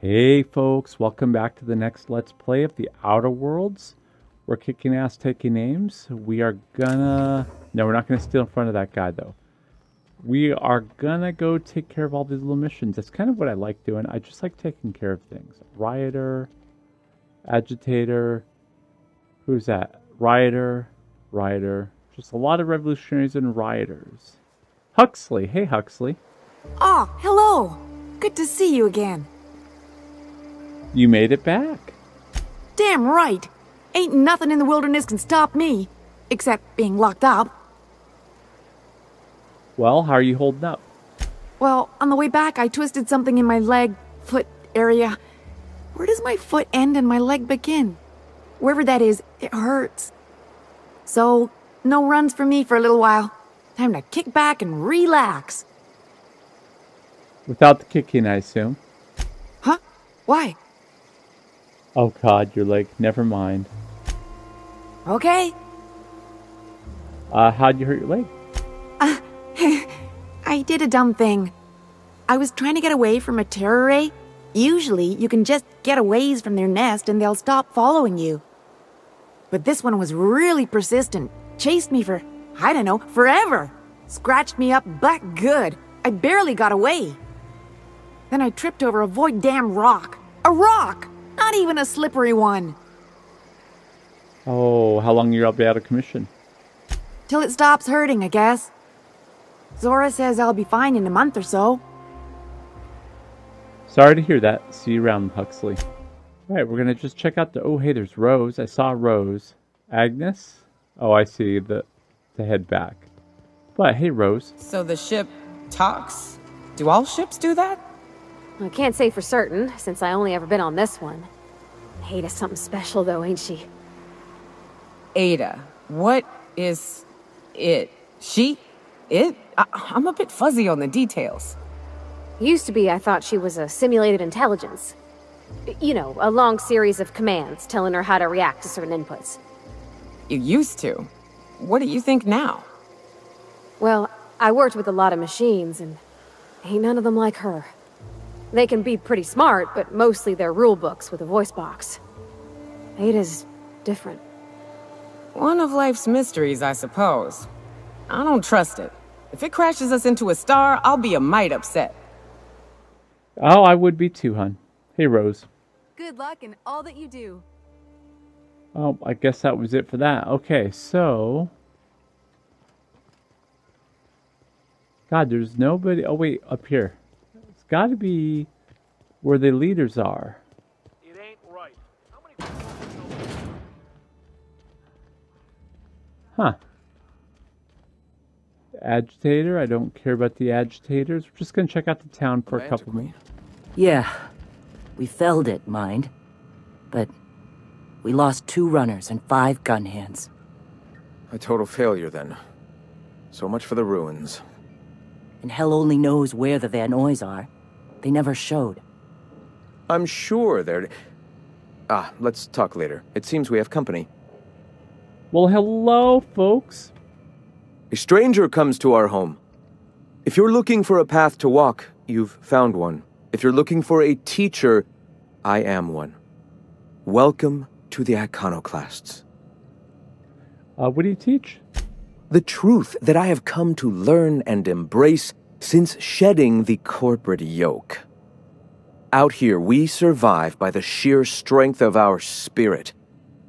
Hey folks, welcome back to the next Let's Play of the Outer Worlds. We're kicking ass, taking names. We are gonna... No, we're not gonna steal in front of that guy though. We are gonna go take care of all these little missions. That's kind of what I like doing. I just like taking care of things. Rioter, Agitator, who's that? Rioter, Rioter. Just a lot of revolutionaries and rioters. Huxley, hey Huxley. Oh, hello. Good to see you again. You made it back. Damn right. Ain't nothing in the wilderness can stop me. Except being locked up. Well, how are you holding up? Well, on the way back, I twisted something in my leg, foot area. Where does my foot end and my leg begin? Wherever that is, it hurts. So, no runs for me for a little while. Time to kick back and relax. Without the kicking, I assume. Huh? Why? Oh god, your leg. Never mind. Okay. Uh, how'd you hurt your leg? Uh, I did a dumb thing. I was trying to get away from a terror ray. Usually, you can just get away from their nest and they'll stop following you. But this one was really persistent. Chased me for, I don't know, forever. Scratched me up but good. I barely got away. Then I tripped over a void damn rock. A rock! Not even a slippery one. Oh, how long you'll be out of commission? Till it stops hurting, I guess. Zora says I'll be fine in a month or so. Sorry to hear that. See you around, Huxley. Alright, we're gonna just check out the... Oh, hey, there's Rose. I saw Rose. Agnes? Oh, I see the, the head back. But, hey, Rose. So the ship talks? Do all ships do that? I can't say for certain, since I only ever been on this one. Ada's something special, though, ain't she? Ada. What is it? She? It? I I'm a bit fuzzy on the details. Used to be, I thought she was a simulated intelligence. You know, a long series of commands telling her how to react to certain inputs. You used to. What do you think now? Well, I worked with a lot of machines, and ain't none of them like her. They can be pretty smart, but mostly they're rule books with a voice box. Ada's different. One of life's mysteries, I suppose. I don't trust it. If it crashes us into a star, I'll be a mite upset. Oh, I would be too, hun. Hey, Rose. Good luck in all that you do. Oh, I guess that was it for that. Okay, so... God, there's nobody... Oh, wait, up here. It's got to be where the leaders are. Huh. Agitator. I don't care about the agitators. We're just going to check out the town for a couple of minutes. Yeah. We felled it, mind. But we lost two runners and five gun hands. A total failure, then. So much for the ruins. And hell only knows where the Van Noys are. They never showed. I'm sure they're... Ah, let's talk later. It seems we have company. Well, hello, folks. A stranger comes to our home. If you're looking for a path to walk, you've found one. If you're looking for a teacher, I am one. Welcome to the Iconoclasts. Uh, what do you teach? The truth that I have come to learn and embrace since shedding the corporate yoke. Out here, we survive by the sheer strength of our spirit.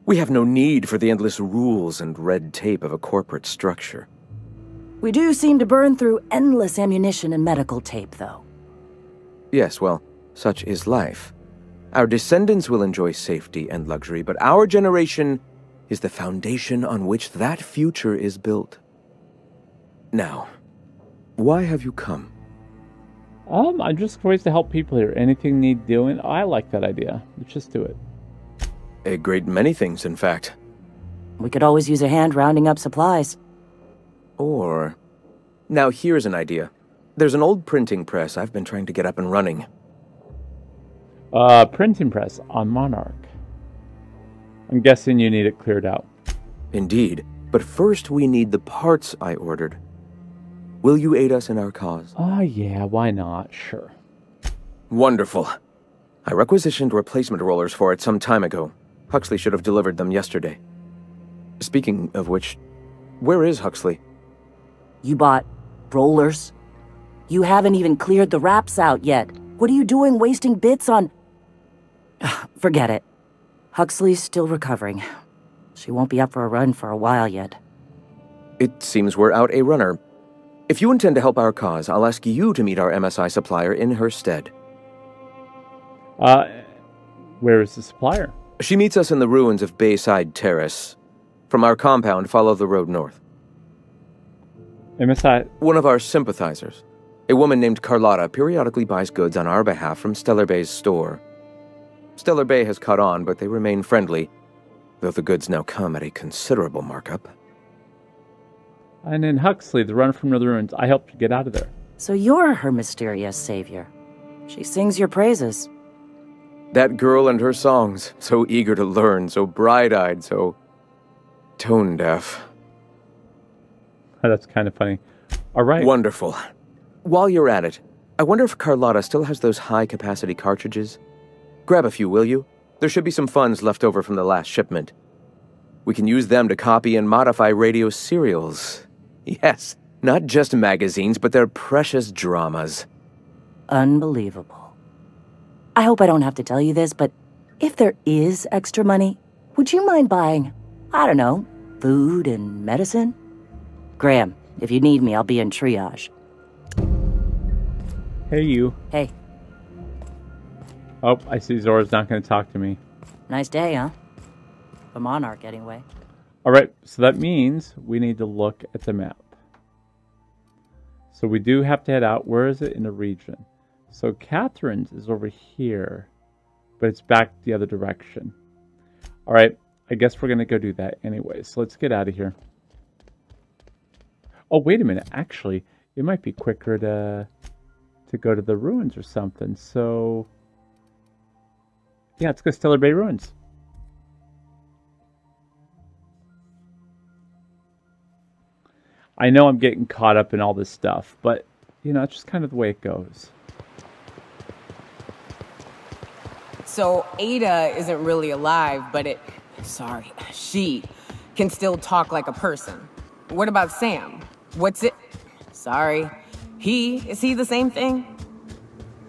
We have no need for the endless rules and red tape of a corporate structure. We do seem to burn through endless ammunition and medical tape, though. Yes, well, such is life. Our descendants will enjoy safety and luxury, but our generation is the foundation on which that future is built. Now, why have you come? Um, I'm just curious to help people here. Anything need doing? I like that idea. Let's just do it. A great many things, in fact. We could always use a hand rounding up supplies. Or... Now here's an idea. There's an old printing press I've been trying to get up and running. Uh, printing press on Monarch. I'm guessing you need it cleared out. Indeed, but first we need the parts I ordered. Will you aid us in our cause? Ah, yeah, why not? Sure. Wonderful. I requisitioned replacement rollers for it some time ago. Huxley should have delivered them yesterday. Speaking of which, where is Huxley? You bought rollers? You haven't even cleared the wraps out yet. What are you doing wasting bits on... Forget it. Huxley's still recovering. She won't be up for a run for a while yet. It seems we're out a runner. If you intend to help our cause, I'll ask you to meet our MSI supplier in her stead. Uh, where is the supplier? She meets us in the ruins of Bayside Terrace. From our compound, follow the road north. MSI. One of our sympathizers, a woman named Carlotta, periodically buys goods on our behalf from Stellar Bay's store. Stellar Bay has caught on, but they remain friendly, though the goods now come at a considerable markup. And in Huxley, the run from the ruins, I helped you get out of there. So you're her mysterious savior. She sings your praises. That girl and her songs, so eager to learn, so bright eyed, so tone deaf. That's kind of funny. All right. Wonderful. While you're at it, I wonder if Carlotta still has those high capacity cartridges? Grab a few, will you? There should be some funds left over from the last shipment. We can use them to copy and modify radio serials. Yes, not just magazines, but their precious dramas. Unbelievable. I hope I don't have to tell you this, but if there is extra money, would you mind buying, I don't know, food and medicine? Graham, if you need me, I'll be in triage. Hey, you. Hey, Oh, I see Zora's not going to talk to me. nice day, huh? The Monarch, anyway. All right, so that means we need to look at the map. So we do have to head out. Where is it in the region? So Catherine's is over here, but it's back the other direction. All right, I guess we're going to go do that anyway. So let's get out of here. Oh, wait a minute. Actually, it might be quicker to to go to the ruins or something. So yeah, let's go Stellar Bay Ruins. I know I'm getting caught up in all this stuff, but you know, it's just kind of the way it goes. So Ada isn't really alive, but it. Sorry, she can still talk like a person. What about Sam? What's it? Sorry. He, is he the same thing?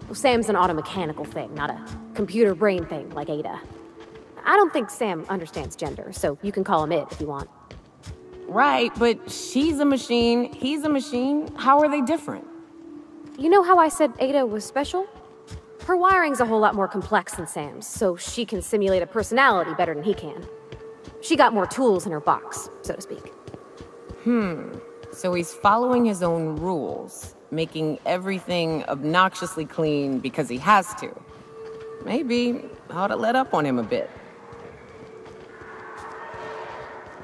Well, Sam's an automechanical thing, not a computer brain thing like Ada. I don't think Sam understands gender, so you can call him it if you want. Right, but she's a machine, he's a machine. How are they different? You know how I said Ada was special? Her wiring's a whole lot more complex than Sam's, so she can simulate a personality better than he can. She got more tools in her box, so to speak. Hmm. So he's following his own rules, making everything obnoxiously clean because he has to. Maybe I ought to let up on him a bit.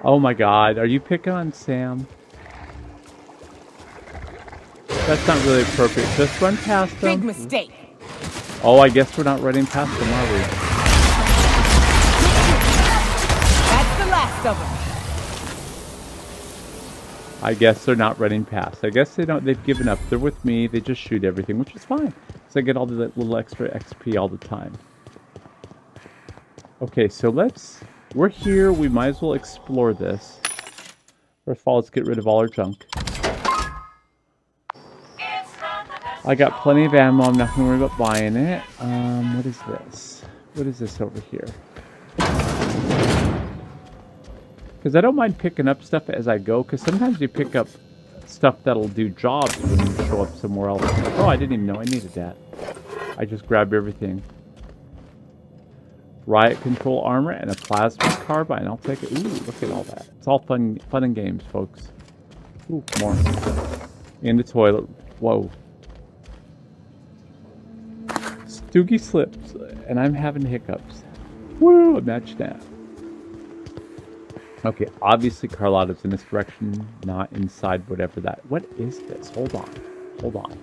Oh my god, are you picking on Sam? That's not really appropriate. Just run past him. Big mistake. Oh, I guess we're not running past them, are we? That's the last of them. I guess they're not running past. I guess they don't. They've given up. They're with me. They just shoot everything, which is fine. So I get all the little extra XP all the time. Okay, so let's. We're here. We might as well explore this. First of all, let's get rid of all our junk. I got plenty of ammo. I'm not going to worry about buying it. Um, what is this? What is this over here? Because I don't mind picking up stuff as I go, because sometimes you pick up stuff that'll do jobs when you show up somewhere else. Like, oh, I didn't even know I needed that. I just grabbed everything. Riot control armor and a plasma carbine. I'll take it. Ooh, look at all that. It's all fun, fun and games, folks. Ooh, more. In the toilet. Whoa. Stoogie slips, and I'm having hiccups. Woo! Imagine that. Okay, obviously Carlotta's in this direction, not inside whatever that. What is this? Hold on. Hold on.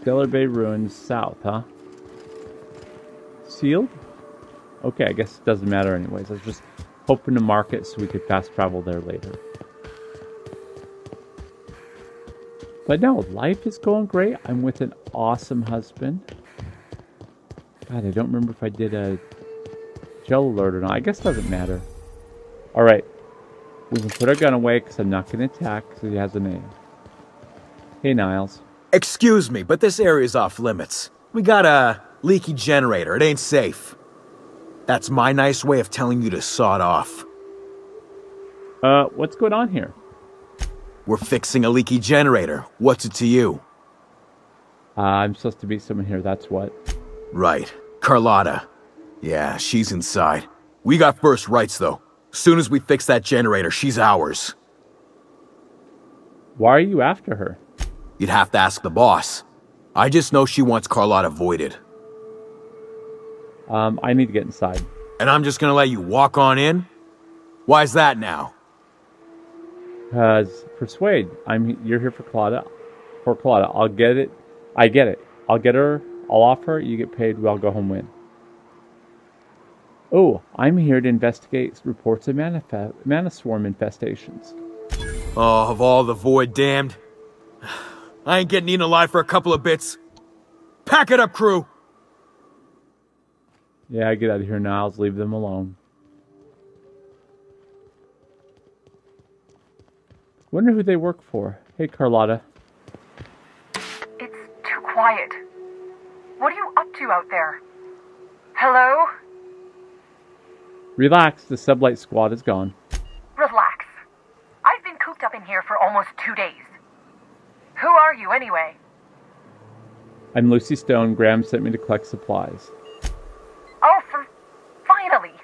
Stellar Bay Ruins south, huh? Sealed? Okay, I guess it doesn't matter anyways. I was just hoping to mark it so we could fast travel there later. But no, life is going great. I'm with an awesome husband. God, I don't remember if I did a gel alert or not. I guess it doesn't matter. Alright. We can put our gun away because I'm not going to attack because he has a name. Hey, Niles. Excuse me, but this area's off limits. We got a leaky generator. It ain't safe. That's my nice way of telling you to sod off. Uh, what's going on here? We're fixing a leaky generator. What's it to you? Uh, I'm supposed to be someone here, that's what. Right. Carlotta. Yeah, she's inside. We got first rights, though. Soon as we fix that generator, she's ours. Why are you after her? You'd have to ask the boss. I just know she wants Carlotta voided. Um, I need to get inside. And I'm just gonna let you walk on in? Why's that now? Because persuade. I'm you're here for Claudia. For Claudia. I'll get it. I get it. I'll get her. I'll offer. You get paid. We all go home win. Oh, I'm here to investigate reports of mana, mana swarm infestations. Oh, of all the void damned. I ain't getting eaten alive for a couple of bits. Pack it up, crew! Yeah, I get out of here, Niles. Leave them alone. Wonder who they work for. Hey, Carlotta. It's too quiet. What are you up to out there? Hello? Relax, the sublight squad is gone. Relax. I've been cooped up in here for almost two days. Who are you, anyway? I'm Lucy Stone. Graham sent me to collect supplies. Oh, for... finally!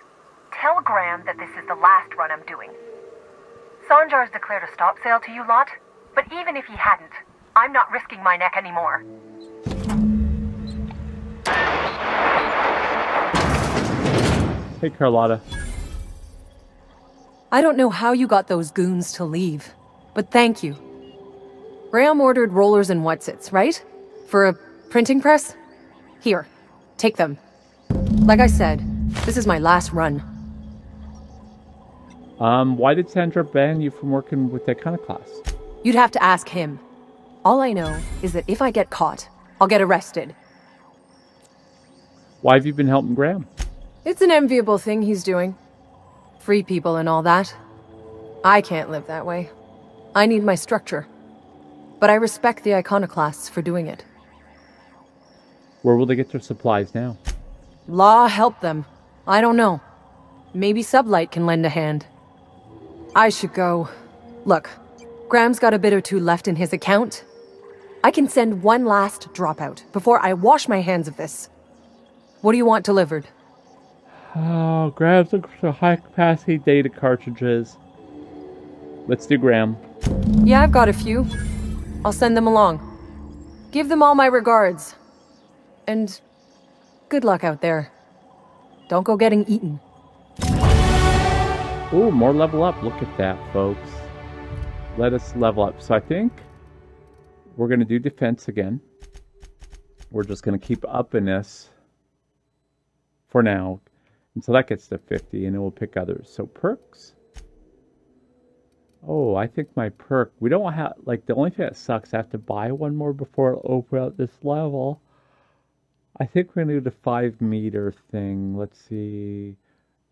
Tell Graham that this is the last run I'm doing. Sanjar's declared a stop sale to you lot, but even if he hadn't, I'm not risking my neck anymore. Hey, Carlotta. I don't know how you got those goons to leave, but thank you. Graham ordered rollers and whatsits, right? For a printing press? Here, take them. Like I said, this is my last run. Um, why did Sanjar ban you from working with Iconoclast? You'd have to ask him. All I know is that if I get caught, I'll get arrested. Why have you been helping Graham? It's an enviable thing he's doing. Free people and all that. I can't live that way. I need my structure. But I respect the iconoclasts for doing it. Where will they get their supplies now? Law help them. I don't know. Maybe Sublight can lend a hand. I should go. Look, Graham's got a bit or two left in his account. I can send one last dropout before I wash my hands of this. What do you want delivered? Oh, Graham's looking for high capacity data cartridges. Let's do Graham. Yeah, I've got a few. I'll send them along. Give them all my regards. And good luck out there. Don't go getting eaten. Ooh, more level up. Look at that, folks. Let us level up. So I think we're going to do defense again. We're just going to keep upping this for now. until that gets to 50, and then we'll pick others. So perks. Oh, I think my perk. We don't have, like, the only thing that sucks, I have to buy one more before I open out this level. I think we're going to do the 5 meter thing. Let's see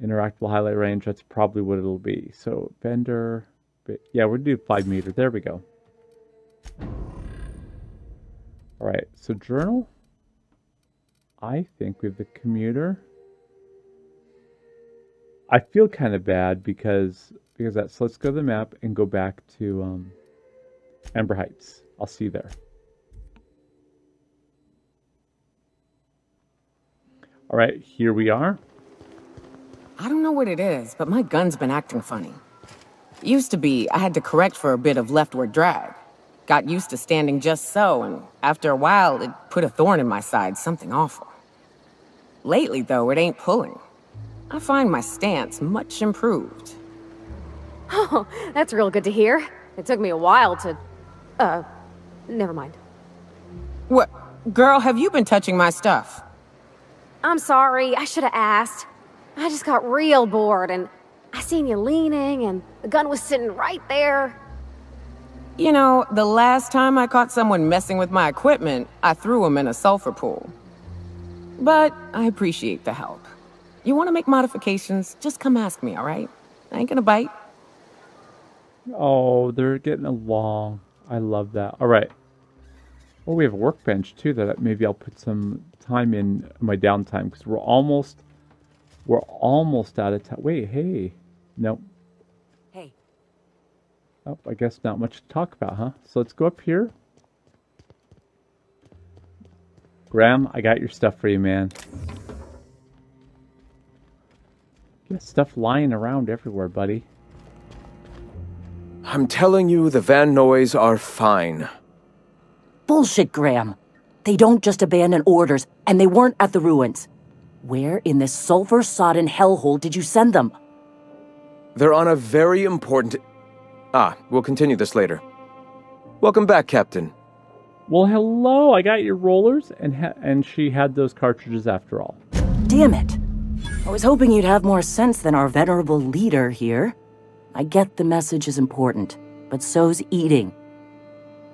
interactable highlight range, that's probably what it'll be. So Bender, yeah, we'll do 5 meter. There we go. All right, so journal. I think we have the commuter. I feel kind of bad because because that. So let's go to the map and go back to um, Amber Heights. I'll see you there. All right, here we are. I don't know what it is, but my gun's been acting funny. Used to be, I had to correct for a bit of leftward drag. Got used to standing just so, and after a while, it put a thorn in my side, something awful. Lately, though, it ain't pulling. I find my stance much improved. Oh, that's real good to hear. It took me a while to... Uh, never mind. What? Girl, have you been touching my stuff? I'm sorry, I should have asked. I just got real bored and I seen you leaning and the gun was sitting right there. You know, the last time I caught someone messing with my equipment, I threw him in a sulfur pool. but I appreciate the help. You want to make modifications, just come ask me, all right? I ain't gonna bite. Oh, they're getting along. I love that. All right. Well, we have a workbench too that maybe I'll put some time in my downtime because we're almost we're almost out of time. Wait, hey. Nope. Hey. Oh, I guess not much to talk about, huh? So let's go up here. Graham, I got your stuff for you, man. Got stuff lying around everywhere, buddy. I'm telling you, the Van Noys are fine. Bullshit, Graham. They don't just abandon orders, and they weren't at the ruins. Where in this sulfur-sodden hellhole did you send them? They're on a very important... Ah, we'll continue this later. Welcome back, Captain. Well, hello. I got your rollers, and and she had those cartridges after all. Damn it. I was hoping you'd have more sense than our venerable leader here. I get the message is important, but so's eating.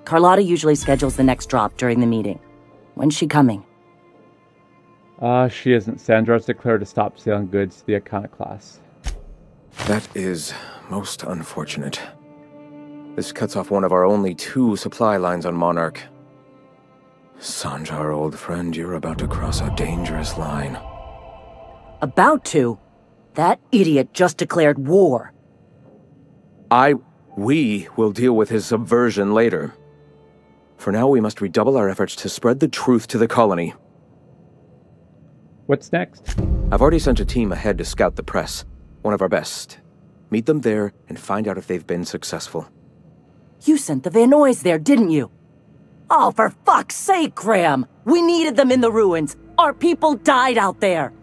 Carlotta usually schedules the next drop during the meeting. When's she coming? Uh, she isn't. Sanjar's declared to stop selling goods to the iconoclasts. That is most unfortunate. This cuts off one of our only two supply lines on Monarch. Sanjar, old friend, you're about to cross a dangerous line. About to? That idiot just declared war. I... we will deal with his subversion later. For now, we must redouble our efforts to spread the truth to the colony. What's next? I've already sent a team ahead to scout the press. One of our best. Meet them there and find out if they've been successful. You sent the Van Noys there, didn't you? Oh, for fuck's sake, Graham! We needed them in the ruins! Our people died out there!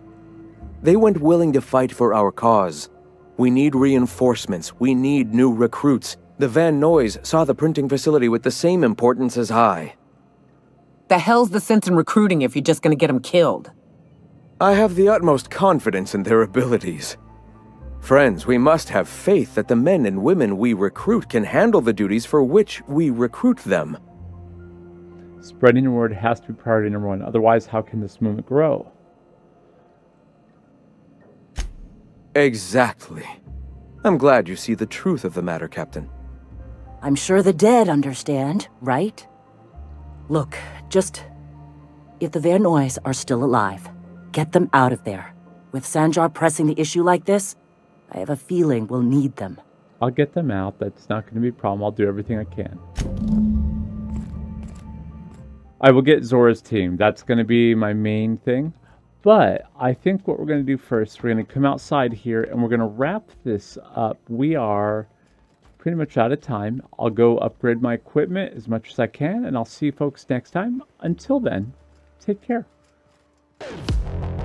They went willing to fight for our cause. We need reinforcements. We need new recruits. The Van Noys saw the printing facility with the same importance as I. The hell's the sense in recruiting if you're just gonna get them killed? I have the utmost confidence in their abilities. Friends, we must have faith that the men and women we recruit can handle the duties for which we recruit them. Spreading the word has to be priority number one. Otherwise, how can this movement grow? Exactly. I'm glad you see the truth of the matter, Captain. I'm sure the dead understand, right? Look, just... If the Van Noys are still alive, get them out of there. With Sanjar pressing the issue like this, I have a feeling we'll need them. I'll get them out. That's not going to be a problem. I'll do everything I can. I will get Zora's team. That's going to be my main thing. But I think what we're going to do first, we're going to come outside here and we're going to wrap this up. We are pretty much out of time. I'll go upgrade my equipment as much as I can and I'll see you folks next time. Until then, take care. Thank you.